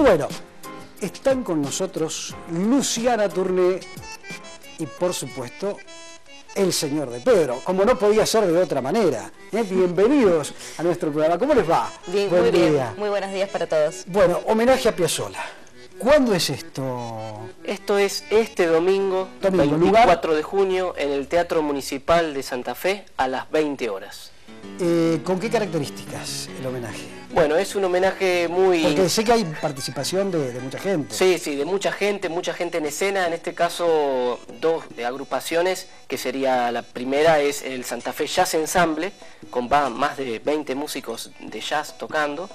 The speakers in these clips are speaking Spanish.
Bueno, están con nosotros Luciana Turné y por supuesto el señor de Pedro, como no podía ser de otra manera. ¿eh? Bienvenidos a nuestro programa. ¿Cómo les va? Bien, muy bien. Muy buenos días para todos. Bueno, homenaje a Piazzolla. ¿Cuándo es esto? Esto es este domingo, Domingo, 24 de junio, en el Teatro Municipal de Santa Fe a las 20 horas. Eh, ¿Con qué características el homenaje? Bueno, es un homenaje muy... Porque sé que hay participación de, de mucha gente. Sí, sí, de mucha gente, mucha gente en escena, en este caso dos de agrupaciones, que sería la primera es el Santa Fe Jazz Ensemble, con más de 20 músicos de jazz tocando,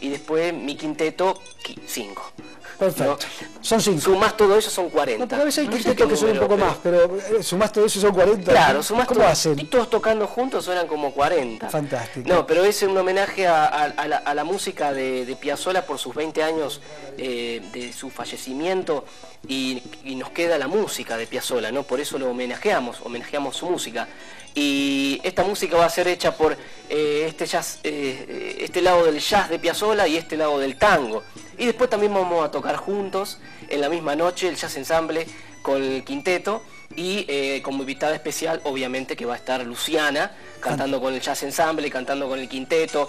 y después mi quinteto, qui- cinco. Perfecto. Son cinco. Sumás todo eso son 40. No, porque a veces hay No quintetos que son un poco pero- más, pero eh, sumás todo eso son 40. Claro, sumás ¿Cómo todo- hacen? Y todos tocando juntos suenan como 40. Fantástico. No, pero es un homenaje a, a- a la, a la música de, de Piazzolla por sus 20 años eh, de su fallecimiento y, y nos queda la música de Piazzolla, ¿no? Por eso lo homenajeamos, homenajeamos su música. Y esta música va a ser hecha por eh, este jazz, eh, este lado del jazz de Piazzolla y este lado del tango. Y después también vamos a tocar juntos en la misma noche el jazz ensemble con el quinteto y eh, como invitada especial obviamente que va a estar Luciana cantando con el jazz ensemble, cantando con el quinteto.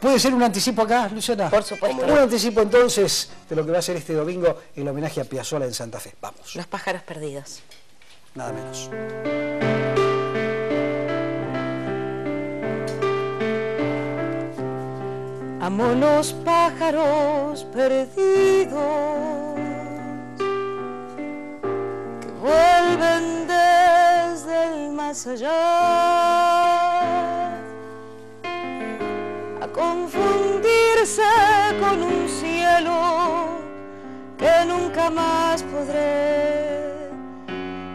¿Puede ser un anticipo acá, Luciana? Por supuesto. Un anticipo entonces de lo que va a ser este domingo el homenaje a Piazzolla en Santa Fe. Vamos, Los pájaros perdidos. nada menos. Amo los pájaros perdidos que vuelven desde el más allá nunca más podré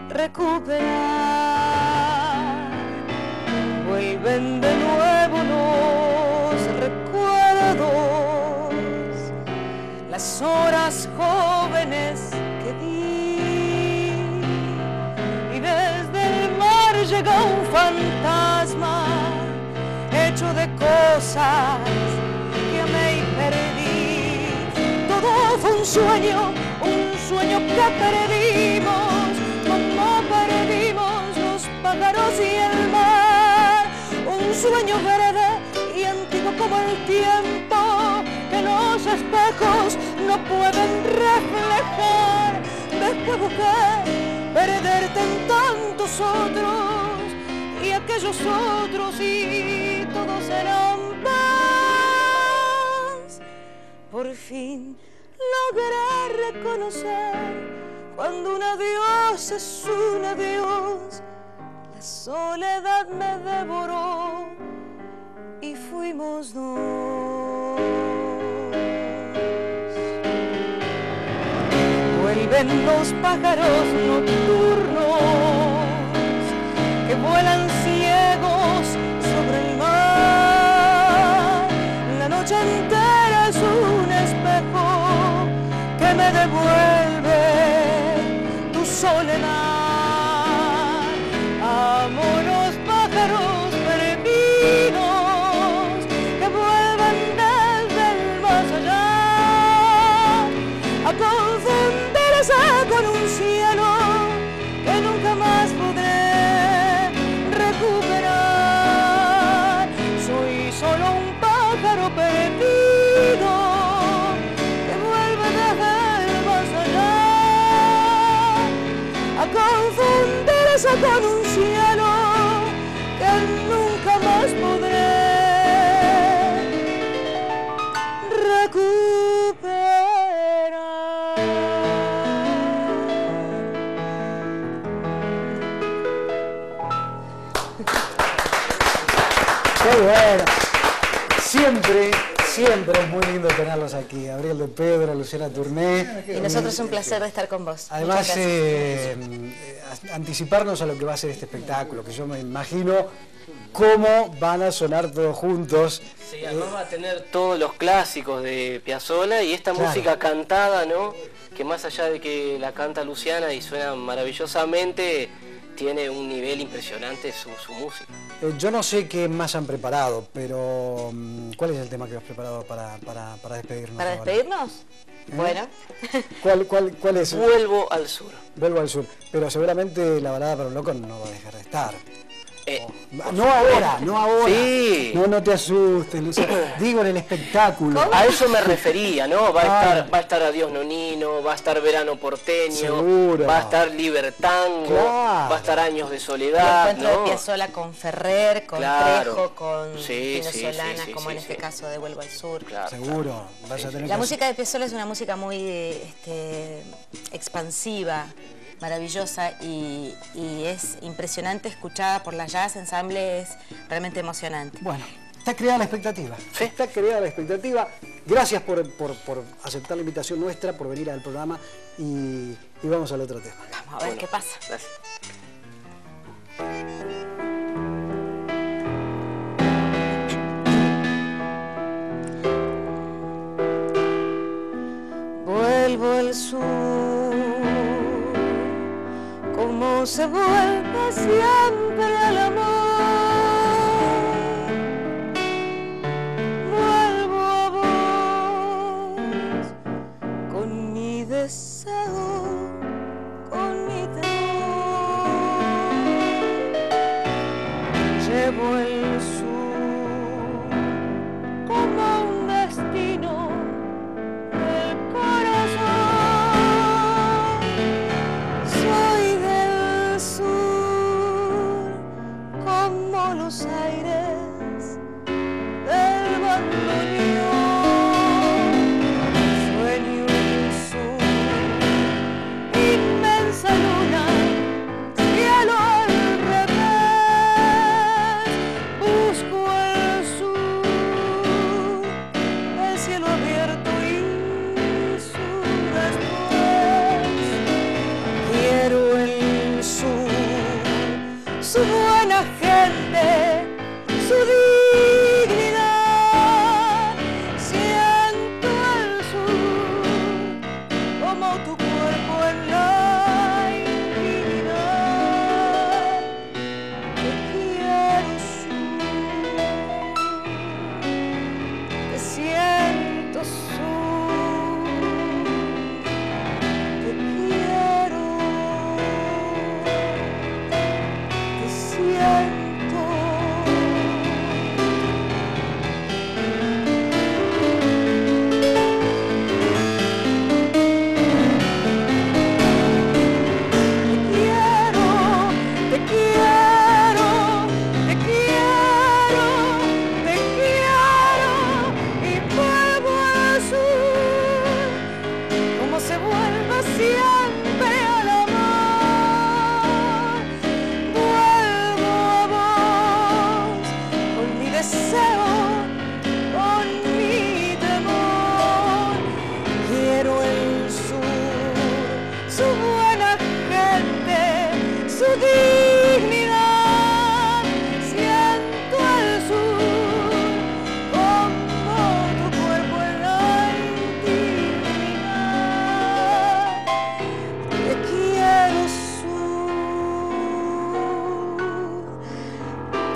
recuperar. Vuelven de nuevo los recuerdos, las horas jóvenes que vi. Y desde el mar llega un fantasma hecho de cosas que y perdí. Todo fue un sueño, sueño que perdimos, como perdimos los pájaros y el mar. Un sueño verde y antiguo como el tiempo que los espejos no pueden reflejar. Después busqué perderte en tantos otros y aquellos otros y todos eran paz. Por fin logré reconocer cuando un adiós es un adiós. La soledad me devoró y fuimos dos. Vuelven los pájaros nocturnos que vuelan me con un cielo que nunca más podré recuperar. ¡Qué bueno! Siempre, siempre es muy lindo tenerlos aquí. Gabriel de Pedro, Luciana Turné. Y nosotros es un placer de estar con vos. Además, eh, anticiparnos a lo que va a ser este espectáculo, que yo me imagino cómo van a sonar todos juntos. Sí, además va a tener todos los clásicos de Piazzolla y esta Claro. música cantada, ¿no? Que más allá de que la canta Luciana y suena maravillosamente, tiene un nivel impresionante su, música. Eh, yo no sé qué más han preparado, pero mm, ¿cuál es el tema que has preparado para, para, despedirnos? ¿Para despedirnos? ¿Eh? Bueno. ¿Cuál, cuál, cuál es? Vuelvo al sur. Vuelvo al sur. Pero seguramente la balada para un loco no va a dejar de estar. Eh, no ahora, no ahora. Sí. No, no te asustes, Digo en el espectáculo. A eso me refería, ¿no? Va a, ah. estar, va a estar Adiós Nonino, va a estar Verano Porteño, va a estar Libertango, va a estar Años de Soledad. El encuentro de Piazzolla con Ferrer, con Trejo, con sí, Solana, como en este caso de Vuelvo al Sur. Seguro. La música de Piazzolla es una música muy este, expansiva maravillosa y, es impresionante escuchada por las jazz, ensamble es realmente emocionante. Bueno, está creada la expectativa. Está creada la expectativa. Gracias por, aceptar la invitación nuestra, por venir al programa y, vamos al otro tema. Vamos a ver qué pasa. Gracias. Vuelvo al sur se vuelve siempre al amor. Vuelvo a vos con mi deseo, con mi temor. Llevo el buena gente, su día